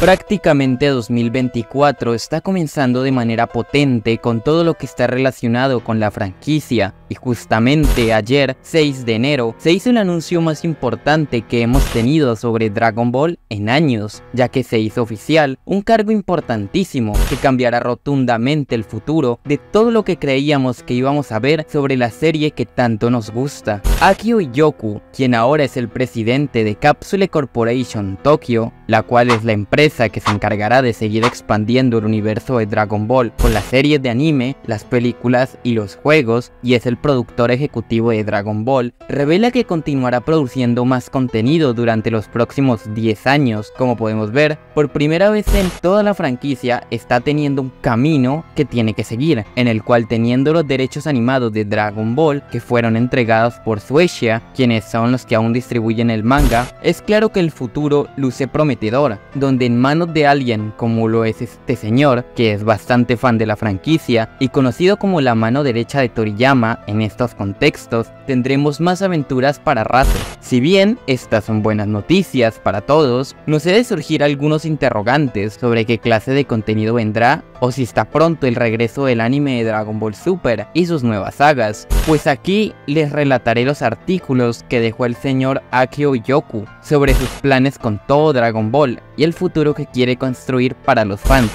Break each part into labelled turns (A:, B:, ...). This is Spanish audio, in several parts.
A: Prácticamente 2024 está comenzando de manera potente con todo lo que está relacionado con la franquicia y justamente ayer, 6 de enero, se hizo el anuncio más importante que hemos tenido sobre Dragon Ball en años, ya que se hizo oficial un cargo importantísimo que cambiará rotundamente el futuro de todo lo que creíamos que íbamos a ver sobre la serie que tanto nos gusta. Akio Yoku, quien ahora es el presidente de Capsule Corporation Tokyo, la cual es la empresa que se encargará de seguir expandiendo el universo de Dragon Ball con las series de anime, las películas y los juegos, y es el productor ejecutivo de Dragon Ball, revela que continuará produciendo más contenido durante los próximos 10 años. Como podemos ver, por primera vez en toda la franquicia está teniendo un camino que tiene que seguir, en el cual teniendo los derechos animados de Dragon Ball que fueron entregados por Suecia, quienes son los que aún distribuyen el manga, es claro que el futuro luce prometedor donde manos de alguien como lo es este señor, que es bastante fan de la franquicia y conocido como la mano derecha de Toriyama en estos contextos, tendremos más aventuras para rato. Si bien estas son buenas noticias para todos, nos he de surgir algunos interrogantes sobre qué clase de contenido vendrá o si está pronto el regreso del anime de Dragon Ball Super y sus nuevas sagas, pues aquí les relataré los artículos que dejó el señor Akio Yoku sobre sus planes con todo Dragon Ball y el futuro que quiere construir para los fans.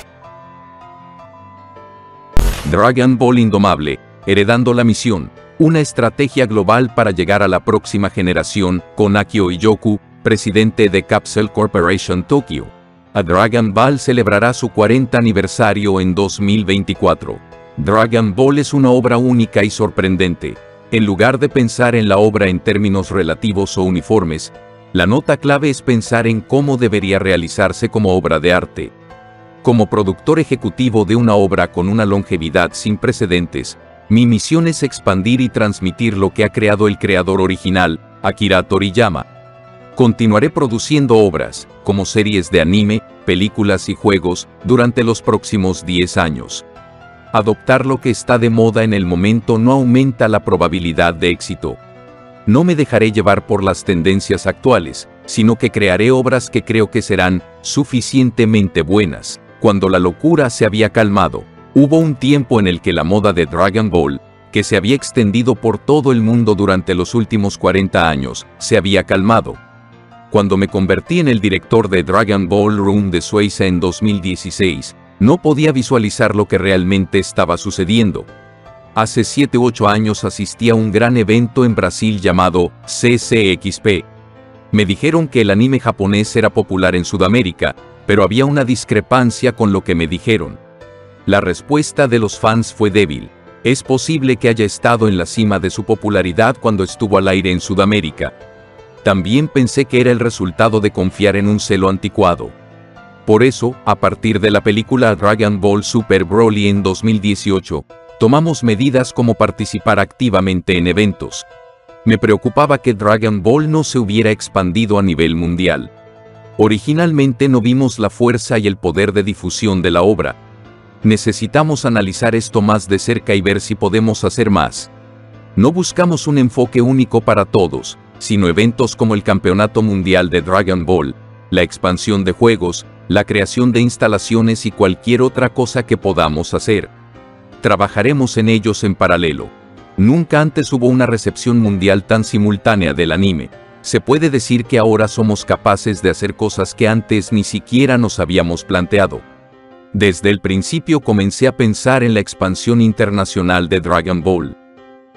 B: Dragon Ball Indomable, heredando la misión, una estrategia global para llegar a la próxima generación, con Akio Yoku, presidente de Capsule Corporation Tokyo. A Dragon Ball celebrará su 40 aniversario en 2024. Dragon Ball es una obra única y sorprendente. En lugar de pensar en la obra en términos relativos o uniformes, la nota clave es pensar en cómo debería realizarse como obra de arte. Como productor ejecutivo de una obra con una longevidad sin precedentes, mi misión es expandir y transmitir lo que ha creado el creador original, Akira Toriyama. Continuaré produciendo obras, como series de anime, películas y juegos, durante los próximos 10 años. Adoptar lo que está de moda en el momento no aumenta la probabilidad de éxito. No me dejaré llevar por las tendencias actuales, sino que crearé obras que creo que serán suficientemente buenas. Cuando la locura se había calmado, hubo un tiempo en el que la moda de Dragon Ball, que se había extendido por todo el mundo durante los últimos 40 años, se había calmado. Cuando me convertí en el director de Dragon Ball Room de Suiza en 2016, no podía visualizar lo que realmente estaba sucediendo, Hace 7-8 años asistí a un gran evento en Brasil llamado CCXP. Me dijeron que el anime japonés era popular en Sudamérica, pero había una discrepancia con lo que me dijeron. La respuesta de los fans fue débil. Es posible que haya estado en la cima de su popularidad cuando estuvo al aire en Sudamérica. También pensé que era el resultado de confiar en un celo anticuado. Por eso, a partir de la película Dragon Ball Super Broly en 2018, tomamos medidas como participar activamente en eventos. Me preocupaba que Dragon Ball no se hubiera expandido a nivel mundial. Originalmente no vimos la fuerza y el poder de difusión de la obra. Necesitamos analizar esto más de cerca y ver si podemos hacer más. No buscamos un enfoque único para todos, sino eventos como el Campeonato Mundial de Dragon Ball, la expansión de juegos, la creación de instalaciones y cualquier otra cosa que podamos hacer trabajaremos en ellos en paralelo. Nunca antes hubo una recepción mundial tan simultánea del anime. Se puede decir que ahora somos capaces de hacer cosas que antes ni siquiera nos habíamos planteado. Desde el principio comencé a pensar en la expansión internacional de Dragon Ball.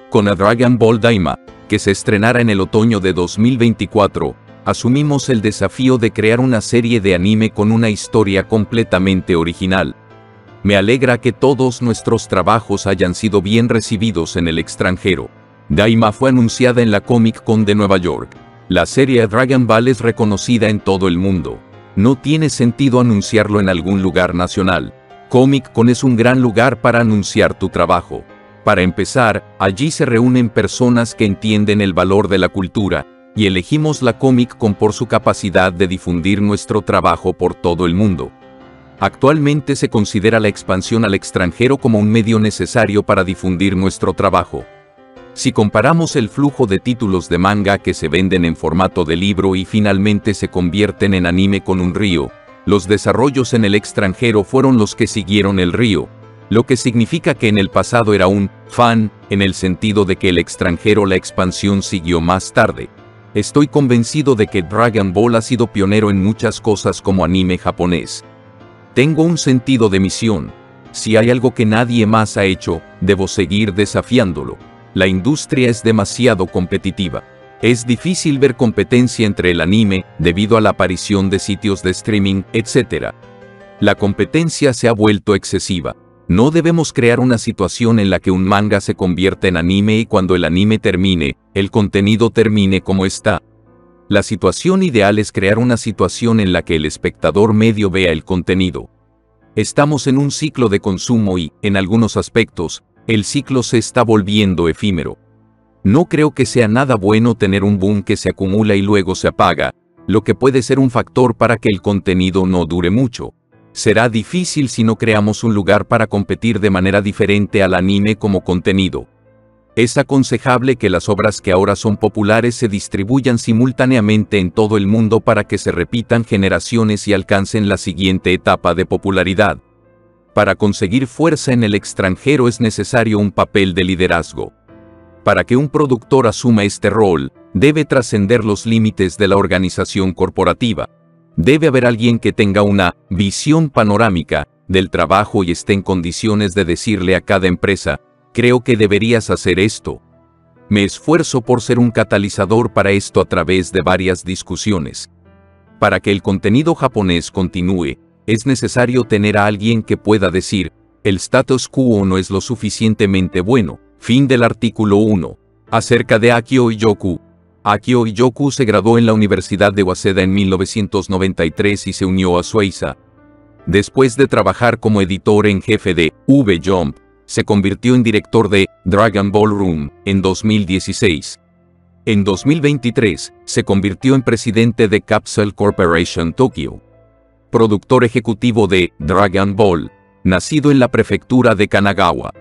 B: Con a Dragon Ball Daima, que se estrenara en el otoño de 2024, asumimos el desafío de crear una serie de anime con una historia completamente original me alegra que todos nuestros trabajos hayan sido bien recibidos en el extranjero. Daima fue anunciada en la Comic Con de Nueva York. La serie Dragon Ball es reconocida en todo el mundo. No tiene sentido anunciarlo en algún lugar nacional. Comic Con es un gran lugar para anunciar tu trabajo. Para empezar, allí se reúnen personas que entienden el valor de la cultura, y elegimos la Comic Con por su capacidad de difundir nuestro trabajo por todo el mundo. Actualmente se considera la expansión al extranjero como un medio necesario para difundir nuestro trabajo. Si comparamos el flujo de títulos de manga que se venden en formato de libro y finalmente se convierten en anime con un río, Los desarrollos en el extranjero fueron los que siguieron el río, lo que significa que en el pasado era un fan, en el sentido de que el extranjero la expansión siguió más tarde. Estoy convencido de que Dragon Ball ha sido pionero en muchas cosas como anime japonés. Tengo un sentido de misión. Si hay algo que nadie más ha hecho, debo seguir desafiándolo. La industria es demasiado competitiva. Es difícil ver competencia entre el anime, debido a la aparición de sitios de streaming, etc. La competencia se ha vuelto excesiva. No debemos crear una situación en la que un manga se convierta en anime y cuando el anime termine, el contenido termine como está. La situación ideal es crear una situación en la que el espectador medio vea el contenido. Estamos en un ciclo de consumo y, en algunos aspectos, el ciclo se está volviendo efímero. No creo que sea nada bueno tener un boom que se acumula y luego se apaga, lo que puede ser un factor para que el contenido no dure mucho será difícil si no creamos un lugar para competir de manera diferente al anime como contenido. Es aconsejable que las obras que ahora son populares se distribuyan simultáneamente en todo el mundo para que se repitan generaciones y alcancen la siguiente etapa de popularidad. Para conseguir fuerza en el extranjero es necesario un papel de liderazgo. Para que un productor asuma este rol, debe trascender los límites de la organización corporativa. Debe haber alguien que tenga una visión panorámica del trabajo y esté en condiciones de decirle a cada empresa, creo que deberías hacer esto. Me esfuerzo por ser un catalizador para esto a través de varias discusiones. Para que el contenido japonés continúe, es necesario tener a alguien que pueda decir, el status quo no es lo suficientemente bueno. Fin del artículo 1. Acerca de Akio y Yoku, Akio Iyoku se graduó en la Universidad de Waseda en 1993 y se unió a Suiza. Después de trabajar como editor en jefe de V-Jump, se convirtió en director de Dragon Ball Room en 2016. En 2023, se convirtió en presidente de Capsule Corporation Tokyo. Productor ejecutivo de Dragon Ball, nacido en la prefectura de Kanagawa.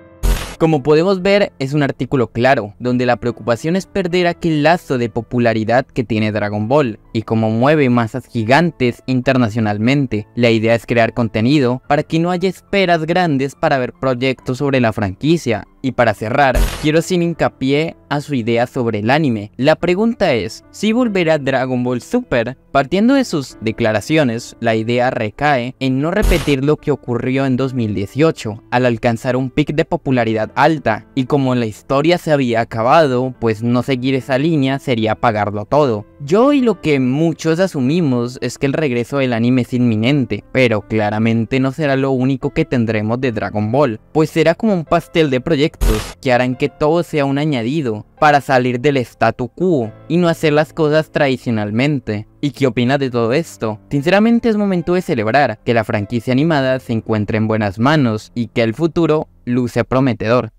A: Como podemos ver, es un artículo claro, donde la preocupación es perder aquel lazo de popularidad que tiene Dragon Ball, y como mueve masas gigantes internacionalmente, la idea es crear contenido para que no haya esperas grandes para ver proyectos sobre la franquicia, y para cerrar, quiero sin hincapié a su idea sobre el anime. La pregunta es, si volverá Dragon Ball Super? Partiendo de sus declaraciones, la idea recae en no repetir lo que ocurrió en 2018, al alcanzar un pic de popularidad alta, y como la historia se había acabado, pues no seguir esa línea sería apagarlo todo. Yo y lo que muchos asumimos es que el regreso del anime es inminente, pero claramente no será lo único que tendremos de Dragon Ball, pues será como un pastel de proyectos que harán que todo sea un añadido para salir del statu quo y no hacer las cosas tradicionalmente. ¿Y qué opinas de todo esto? Sinceramente es momento de celebrar que la franquicia animada se encuentre en buenas manos y que el futuro luce prometedor.